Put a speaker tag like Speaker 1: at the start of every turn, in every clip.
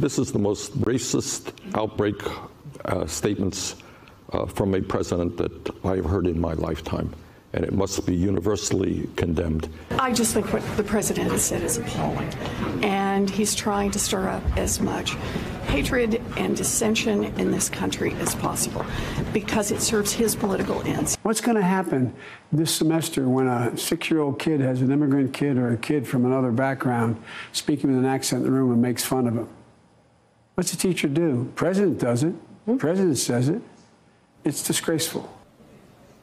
Speaker 1: This is the most racist outbreak uh, statements uh, from a president that I have heard in my lifetime and it must be universally condemned.
Speaker 2: I just think what the president has said is appalling. And he's trying to stir up as much hatred and dissension in this country as possible because it serves his political ends.
Speaker 3: What's going to happen this semester when a six year old kid has an immigrant kid or a kid from another background speaking with an accent in the room and makes fun of him? What's a teacher do? President does it. Hmm? President says it. It's disgraceful.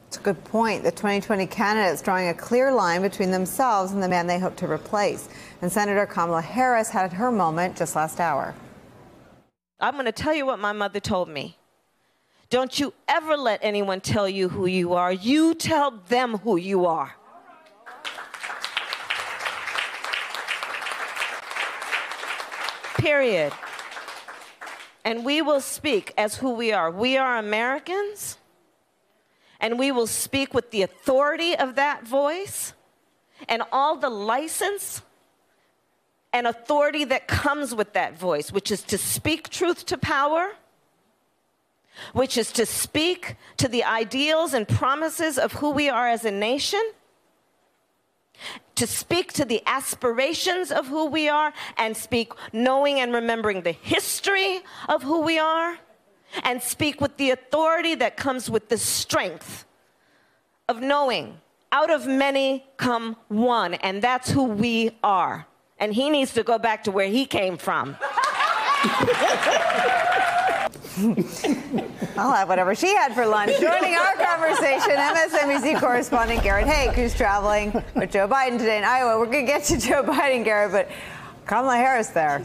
Speaker 4: It's a good point. The 2020 candidates drawing a clear line between themselves and the man they hope to replace. And Senator Kamala Harris had her moment just last hour.
Speaker 5: I'm going to tell you what my mother told me. Don't you ever let anyone tell you who you are. You tell them who you are. Period. And we will speak as who we are. We are Americans and we will speak with the authority of that voice and all the license and authority that comes with that voice, which is to speak truth to power, which is to speak to the ideals and promises of who we are as a nation, to speak to the aspirations of who we are, and speak knowing and remembering the history of who we are and speak with the authority that comes with the strength of knowing out of many come one, and that's who we are. And he needs to go back to where he came from.
Speaker 4: I'll have whatever she had for lunch. Joining our conversation, MSNBC correspondent Garrett Haake, who's traveling with Joe Biden today in Iowa. We're going to get to Joe Biden, Garrett, but Kamala Harris there.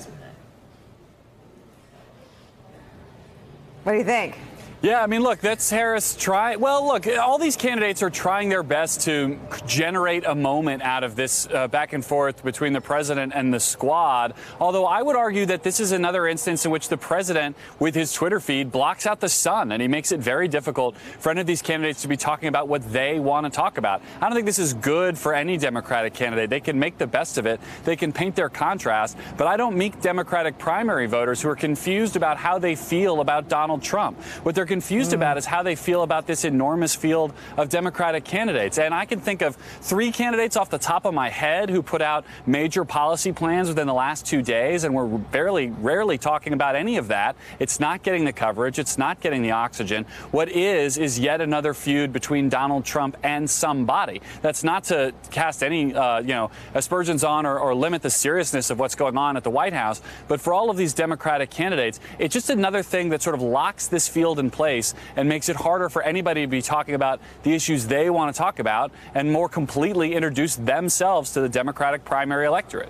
Speaker 4: What do you think?
Speaker 6: Yeah, I mean, look, that's Harris try. Well, look, all these candidates are trying their best to generate a moment out of this uh, back and forth between the president and the squad. Although I would argue that this is another instance in which the president, with his Twitter feed, blocks out the sun and he makes it very difficult for any of these candidates to be talking about what they want to talk about. I don't think this is good for any Democratic candidate. They can make the best of it, they can paint their contrast, but I don't meet Democratic primary voters who are confused about how they feel about Donald Trump. What they're confused mm. about is how they feel about this enormous field of Democratic candidates. And I can think of three candidates off the top of my head who put out major policy plans within the last two days, and we're barely, rarely talking about any of that. It's not getting the coverage, it's not getting the oxygen. What is, is yet another feud between Donald Trump and somebody. That's not to cast any, uh, you know, aspersions on or, or limit the seriousness of what's going on at the White House, but for all of these Democratic candidates, it's just another thing that sort of locks this field in place place and makes it harder for anybody to be talking about the issues they want to talk about and more completely introduce themselves to the Democratic primary electorate.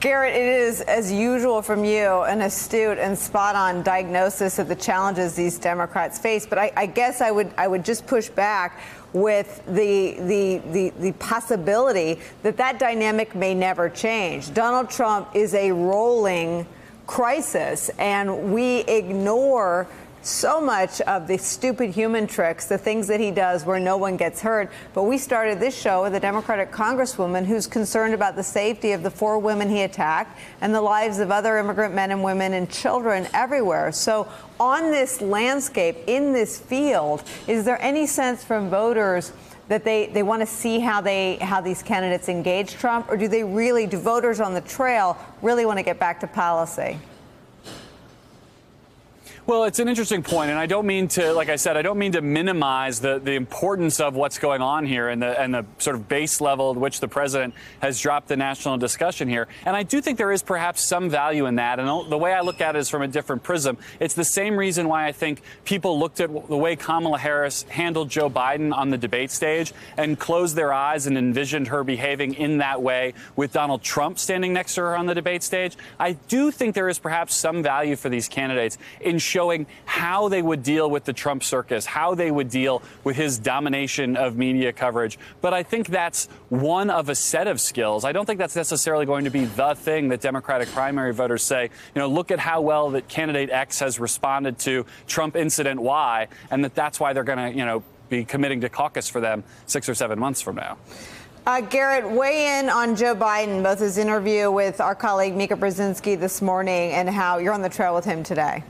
Speaker 4: Garrett, it is, as usual from you, an astute and spot on diagnosis of the challenges these Democrats face. But I, I guess I would, I would just push back with the, the, the, the, possibility that that dynamic may never change. Donald Trump is a rolling crisis, and we ignore so much of the stupid human tricks, the things that he does where no one gets hurt. But we started this show with a Democratic congresswoman who's concerned about the safety of the four women he attacked and the lives of other immigrant men and women and children everywhere. So, on this landscape, in this field, is there any sense from voters? that they, they want to see how they how these candidates engage Trump, or do they really do voters on the trail really want to get back to policy?
Speaker 6: Well, it's an interesting point, and I don't mean to, like I said, I don't mean to minimize the, the importance of what's going on here and the and the sort of base level at which the president has dropped the national discussion here. And I do think there is perhaps some value in that. And the way I look at it is from a different prism. It's the same reason why I think people looked at the way Kamala Harris handled Joe Biden on the debate stage and closed their eyes and envisioned her behaving in that way with Donald Trump standing next to her on the debate stage. I do think there is perhaps some value for these candidates in showing how they would deal with the Trump circus, how they would deal with his domination of media coverage. But I think that's one of a set of skills. I don't think that's necessarily going to be the thing that Democratic primary voters say, you know, look at how well that candidate X has responded to Trump incident Y, and that that's why they're going to, you know, be committing to caucus for them six or seven months from now.
Speaker 4: Uh, Garrett, weigh in on Joe Biden, both his interview with our colleague Mika Brzezinski this morning and how you're on the trail with him today.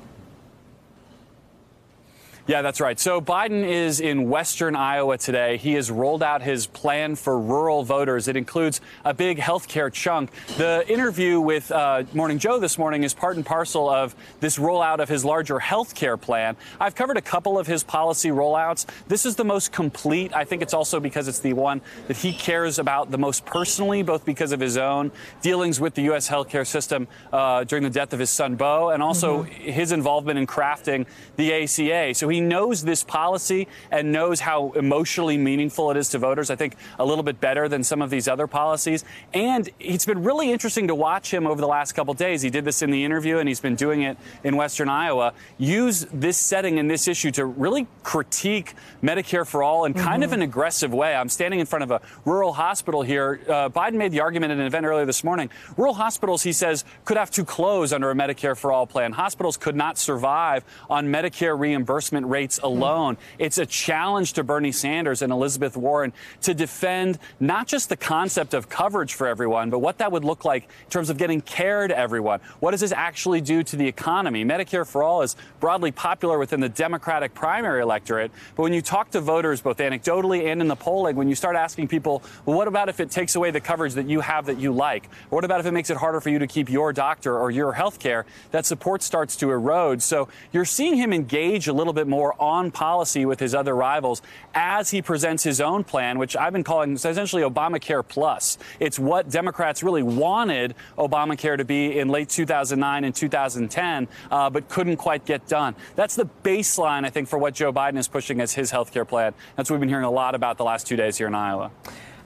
Speaker 6: Yeah, that's right. So Biden is in western Iowa today. He has rolled out his plan for rural voters. It includes a big health care chunk. The interview with uh, Morning Joe this morning is part and parcel of this rollout of his larger health care plan. I've covered a couple of his policy rollouts. This is the most complete. I think it's also because it's the one that he cares about the most personally, both because of his own dealings with the U.S. healthcare system uh, during the death of his son, Bo, and also mm-hmm. his involvement in crafting the ACA. So he he knows this policy and knows how emotionally meaningful it is to voters, I think a little bit better than some of these other policies. And it's been really interesting to watch him over the last couple days. He did this in the interview and he's been doing it in Western Iowa. Use this setting and this issue to really critique Medicare for all in kind mm-hmm. of an aggressive way. I'm standing in front of a rural hospital here. Uh, Biden made the argument at an event earlier this morning. Rural hospitals, he says, could have to close under a Medicare for all plan. Hospitals could not survive on Medicare reimbursement rates alone. It's a challenge to Bernie Sanders and Elizabeth Warren to defend not just the concept of coverage for everyone, but what that would look like in terms of getting care to everyone. What does this actually do to the economy? Medicare for All is broadly popular within the Democratic primary electorate, but when you talk to voters, both anecdotally and in the polling, when you start asking people, well, what about if it takes away the coverage that you have that you like? What about if it makes it harder for you to keep your doctor or your health care? That support starts to erode. So you're seeing him engage a little bit more more on policy with his other rivals as he presents his own plan, which I've been calling essentially Obamacare Plus. It's what Democrats really wanted Obamacare to be in late 2009 and 2010, uh, but couldn't quite get done. That's the baseline, I think, for what Joe Biden is pushing as his health care plan. That's what we've been hearing a lot about the last two days here in Iowa.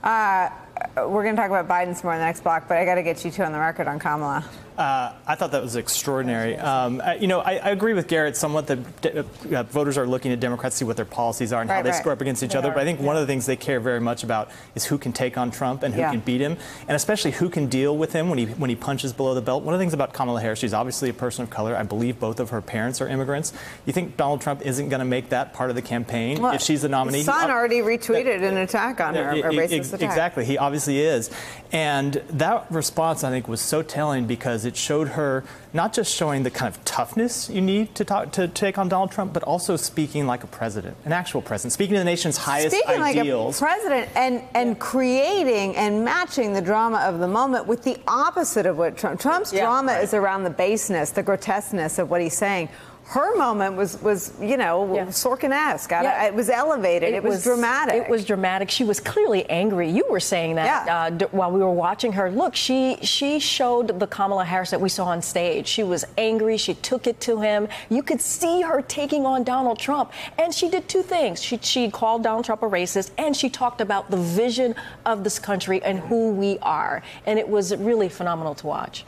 Speaker 4: Uh, we're going to talk about Biden some more in the next block, but I got to get you two on the record on Kamala.
Speaker 7: Uh, I thought that was extraordinary. Um, I, you know, I, I, agree with Garrett somewhat that de- uh, voters are looking at Democrats to see what their policies are and right, how they right. score up against each they other. Are. But I think yeah. one of the things they care very much about is who can take on Trump and who yeah. can beat him, and especially who can deal with him when he when he punches below the belt. One of the things about Kamala Harris, she's obviously a person of color. I believe both of her parents are immigrants. You think Donald Trump isn't going to make that part of the campaign well, if she's the nominee?
Speaker 4: His son already retweeted uh, an attack on her, a racist attack.
Speaker 7: Exactly, he obviously is, and that response I think was so telling because it showed her not just showing the kind of toughness you need to, talk, to take on Donald Trump, but also speaking like a president, an actual president, speaking to the nation's highest
Speaker 4: speaking
Speaker 7: ideals.
Speaker 4: like a president and, and creating and matching the drama of the moment with the opposite of what Trump. Trump's yeah, drama right. is around the baseness, the grotesqueness of what he's saying her moment was was you know yeah. Sorkin-esque. Yeah. It was elevated. It, it was, was, dramatic.
Speaker 8: It was dramatic. She was clearly angry. You were saying that yeah. uh, d- while we were watching her. Look, she she showed the Kamala Harris that we saw on stage. She was angry. She took it to him. You could see her taking on Donald Trump, and she did two things. She she called Donald Trump a racist, and she talked about the vision of this country and who we are. And it was really phenomenal to watch.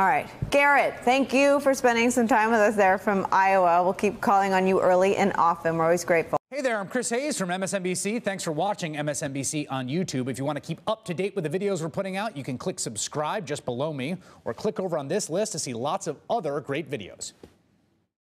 Speaker 4: All right. Garrett, thank you for spending some time with us there from Iowa. We'll keep calling on you early and often. We're always grateful.
Speaker 9: Hey there, I'm Chris Hayes from MSNBC. Thanks for watching MSNBC on YouTube. If you want to keep up to date with the videos we're putting out, you can click subscribe just below me or click over on this list to see lots of other great videos.